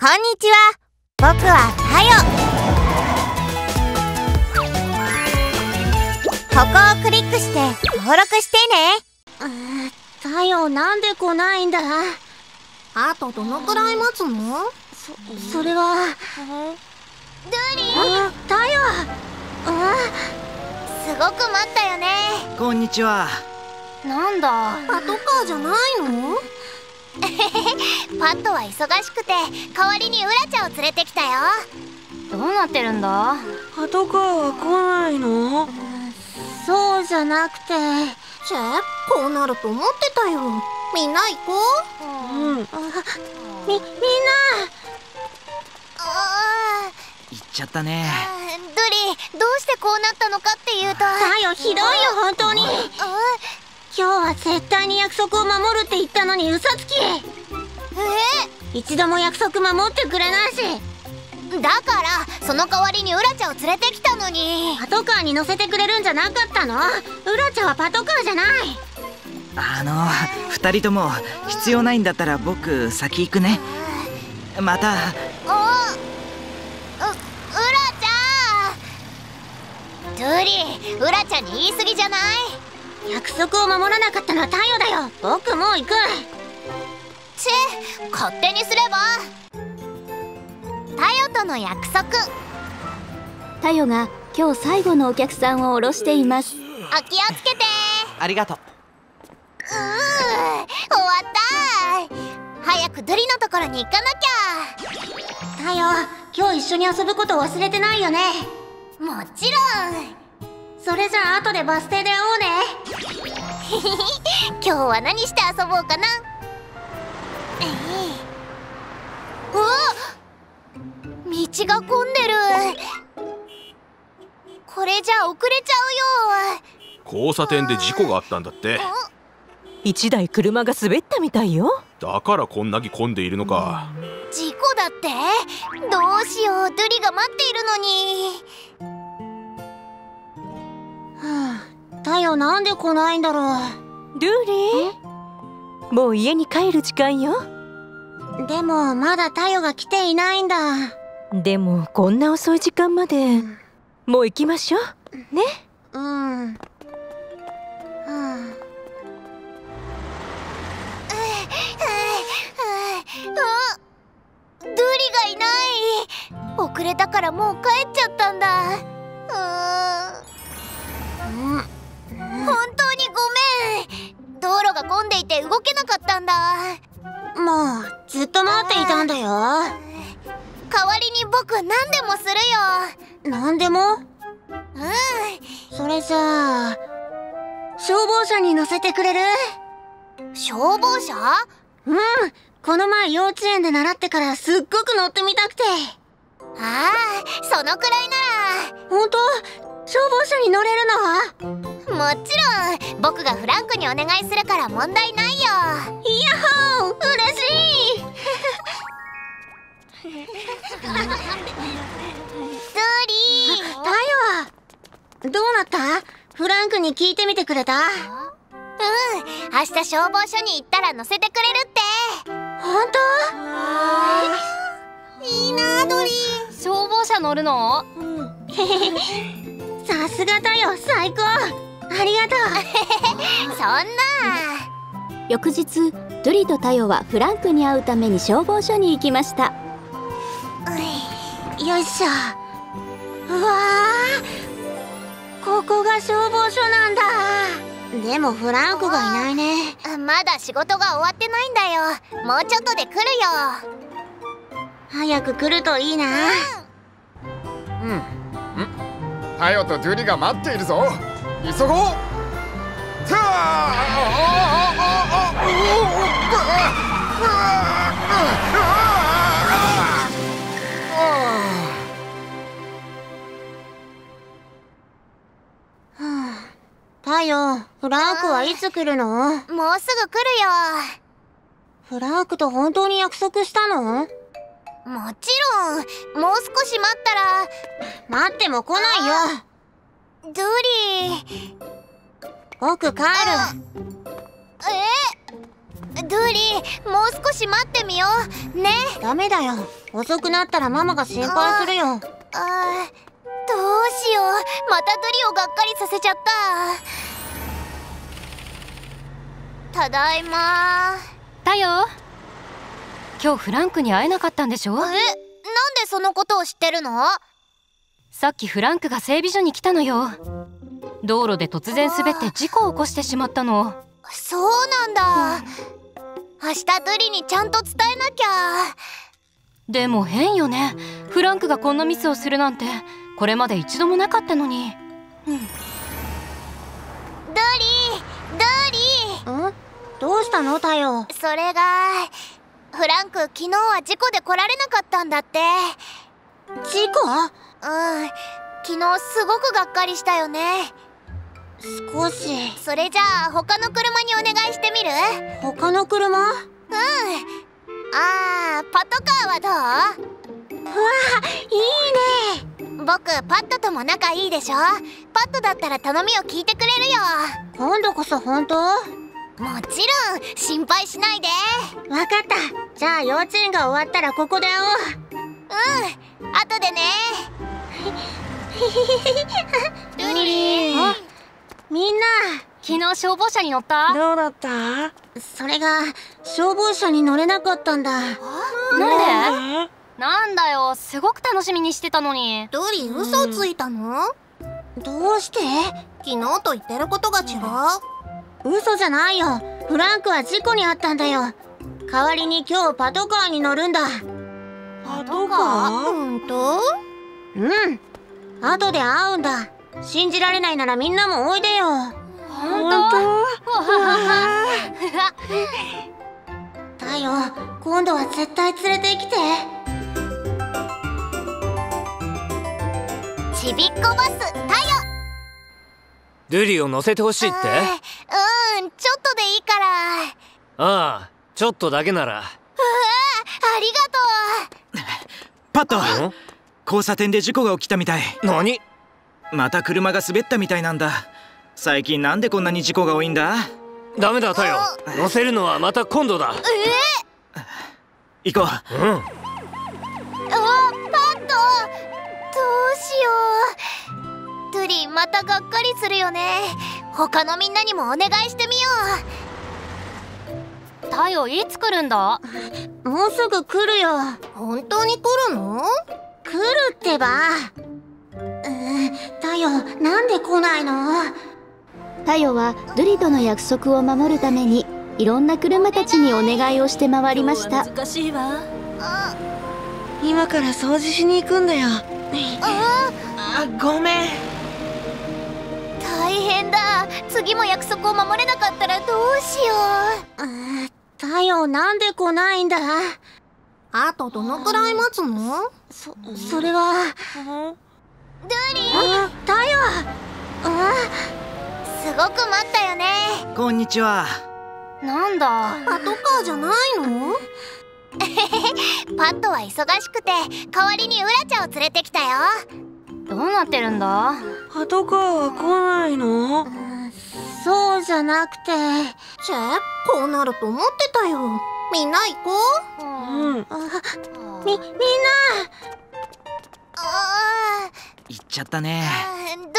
こんにちは。僕はタヨ。ここをクリックして登録してね。タヨなんで来ないんだ？あとどのくらい待つの？そそれは。ドゥリータヨ。あ？すごく待ったよね。こんにちは。なんだ？パトカーじゃないの？パットは忙しくて代わりにウラちゃんを連れてきたよ。どうなってるんだ？パトカーは来ないの？そうじゃなくてチェこうなると思ってたよ。みんな行こう。うん。みみんな。あ行っちゃったね。ードゥリどうしてこうなったのかっていうと。タヨひどいよ本当に。あ今日は絶対に約束を守るって言ったのに嘘つき。え？一度も約束守ってくれないし。だからその代わりにウラちゃんを連れてきたのに。パトカーに乗せてくれるんじゃなかったの？ウラちゃんはパトカーじゃない。あの二人とも必要ないんだったら僕先行くね。また。おううウラちゃん。ドゥリウラちゃんに言い過ぎじゃない？約束を守らなかったのはタヨだよ。僕もう行く。チェ勝手にすれば。タヨとの約束。タヨが今日最後のお客さんを降ろしています。お気をつけて。ありがとう。うー終わった。早くドゥリのところに行かなきタヨ今日一緒に遊ぶこと忘れてないよね。ゃもちろんそれじゃあ後でバス停で会おうね。今日は何して遊ぼうかな？え道が混んでる。これじゃ遅れちゃうよ。交差点で事故があったんだって。一台車が滑ったみたいよ。だからこんなに混んでいるのか。事故だって？どうしよう。ドゥリが待っているのにあタヨなんで来ないんだろルーリーもう家に帰る時間よ。うでもまだタヨが来ていないんだ。でもこんな遅い時間まで。もう行きましょう。ね？うん。はあドゥリがいない遅れたからもう帰っちゃったんだうーんが混んでいて動けなかったんだ。あもうずっと待っていたんだよ。代わりに僕何でもするよ。なんでも？うん。それじゃあ消防車に乗せてくれる？消防車？うん。この前幼稚園で習ってからすっごく乗ってみたくて。ああそのくらいな本当？消防車に乗れるのらもちろん。僕がフランクにお願いするから問題ないよ。イヤホー。嬉しい。ドゥリー。タヨどうなった？フランクに聞いてみてくれた？うん。明日消防署に行ったら乗せてくれるって。本いいなドリ消防車乗るの？さすがタヨ最高。ありがとー そんな。翌日ドゥリとタヨはフランクに会うために消防署に行きました。うよいしょ。うわーここが消防署なんだ。でもフランクがいないね。まだ仕事が終わってないんだよ。もうちょっとで来るよ。早く来るといいなタヨとドゥリが待っているぞ。急ごう。たあ。タヨフランクはいつ来るのもうすぐ来るよフランクと本当に約束したのもちろんもう少し待ったら待っても来ないよ。ドゥリー。僕帰る。え？ドゥリーもう少し待ってみよう。ね？ダメだよ。遅くなったらママが心配するよ。あーどうしよう。またドゥリをがっかりさせちゃった。ただいまだよ今日フランクに会えなかったんでしょ？えなんでそのことを知ってるの？さっきフランクが整備所に来たのよ。道路で突然滑って事故を起こしてしまったの。そうなんだ。明日ドゥリにちゃんと伝えなきゃ。でも変よね。フランクがこんなミスをするなんて。これまで一度もなかったのに。ドゥリードゥリー。んどうしたの太陽？それがフランク昨日は事故で来られなかったんだって。事故？うん。昨日すごくがっかりしたよね。少し。それじゃあ他の車にお願いしてみる？他の車？うん。あーパトカーはどう？いいね。僕パットとも仲いいでしょ？パットだったら頼みを聞いてくれるよ。今度こそ本当？もちろん心配しないで。わかった。じゃあ幼稚園が終わったらここで会う。ん。後でね。お うルリー。みんな。昨日消防車に乗った？どうだった？それが。消防車に乗れなかったんだ。なんで？なんだよ。すごく楽しみにしてたのに。ドリー嘘をついたの、どうして？昨日と言ってることが違う、嘘じゃないよ。フランクは事故に遭ったんだよ。代わりに今日パトカーに乗るんだ。パトカー？ほんと？うん。後で会うんだ。信じられないならみんなもおいでよ。本当？太陽今度は絶対連れてきて。ちびっこバスタヨルリを乗せてほしいって？うんちょっとでいいからああちょっとだけなら。ありがパットん？交差点で事故が起きたみたい。何？また車が滑ったみたいなんだ。最近なんでこんなに事故が多いんだ？ダメだ太陽。乗せるのはまた今度だ。行こう。うん。とうわパットどうしよう。トゥリまたがっかりするよね。他のみんなにもお願いしてみよ太陽いつ来るんだ？もうすぐ来るよ。本当に来るの？来るってば。うん太陽なんで来ないの？タヨはドゥリとの約束を守るためにいろんな車たちにお願いをして回りました。う今から掃除しに行くんだよ。あごめん。大変だ。次も約束を守れなかったらどうしよう。ん太陽なんで来ないんだ？あとどのくらい待つの？そそれは。うドゥリあ太陽。あ。すごく待ったよね。こんにちは。なんだ？パトカーじゃないの？パットは忙しくて代わりにウラちゃんを連れてきたよ。どうなってるんだ？パトカーは来ないじゃなくてチェこうなると思ってたよ。みんな行こう。うん。みみんな。あ行っちゃったね。ードゥリ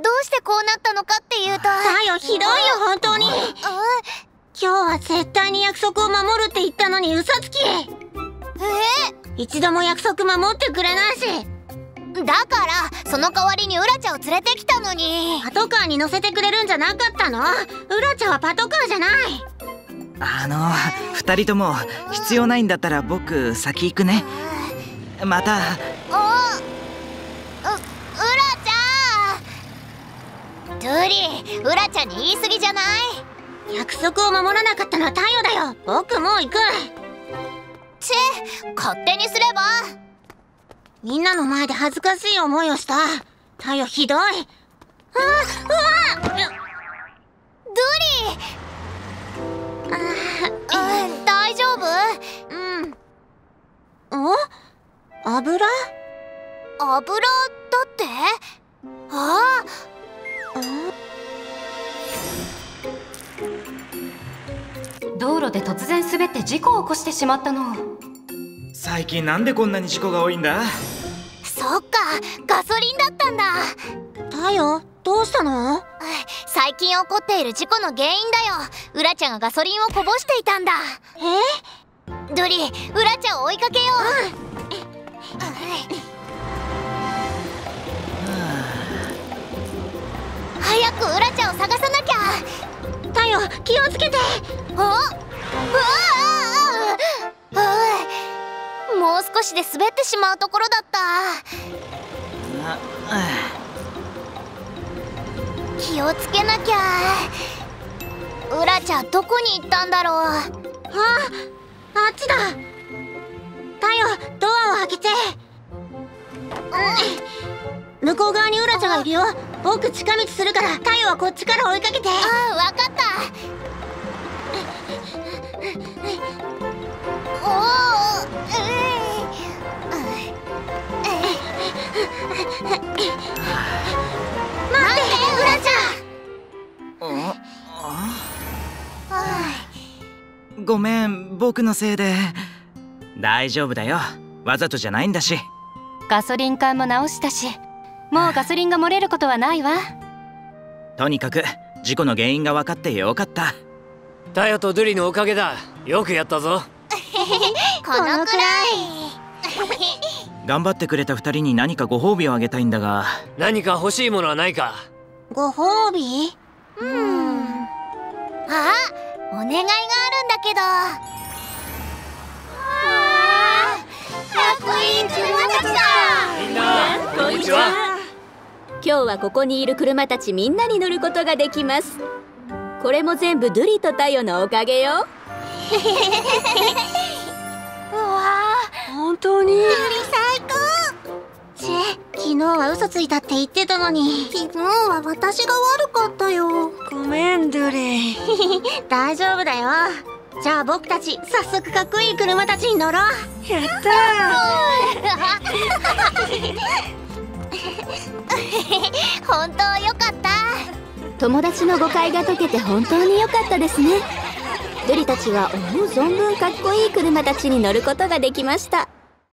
どうしてこうなったのかっていうと。太陽ひどいよ本当に。あ今日は絶対に約束を守るって言ったのに嘘つき。え？一度も約束守ってくれないしだからその代わりにウラちゃんを連れてきたのに。パトカーに乗せてくれるんじゃなかったの？ウラちゃんはパトカーじゃない。あの二人とも必要ないんだったら僕先行くね。また。おううウラちゃん。ドゥリウラちゃんに言い過ぎじゃない？約束を守らなかったのは太陽だよ。僕もう行く。チェ勝手にすればみんなの前で恥ずかしい思いをした。太陽ひどい。あうわ。ドゥリうん。大丈夫？うん。お？油？油だって？あ？ど道路で突然滑って事故を起こしてしまったの。最近なんでこんなに事故が多いんだ？ガソリンだったんだ。太陽どうしたの？最近起こっている事故の原因だよ。ウラちゃんがガソリンをこぼしていたんだ。え？ドリウラちゃんを追いかけよう、早くウラちゃんを探さなきゃ。太陽気をつけて。あうわあもう少しで滑ってしまうところだった気をつけなきゃ。ウラちゃんどこに行ったんだろう。あああっちだ。太陽ドアを開けて。向こう側にウラちゃんがいるよ。僕近道するから太陽はこっちから追いかけて。ああわかったごめん僕のせいで。大丈夫だよ。わざとじゃないんだし。ガソリン缶も直したし。もうガソリンが漏れることはないわ。とにかく事故の原因が分かってよかった。タヨとドゥリのおかげだ。よくやったぞ。このくらい。頑張ってくれた二人に何かご褒美をあげたいんだが。何か欲しいものはないか？ご褒美？うん。あお願いがあるんだけど。かっこいい車たちだみんなこんにちは。今日はここにいる車たちみんなに乗ることができます。これも全部ドゥリとタヨのおかげよ。うわ本当に？ー最高。チェ昨日は嘘ついたって言ってたのに。昨日は私が悪かったよんドゥリ大丈夫だよじゃあ僕たち早速かっこいい車たちに乗ろうやった本当よかった友達の誤解が解けて本当に良かったですね。ドゥリたちは思う存分かっこいい車たちに乗ることができました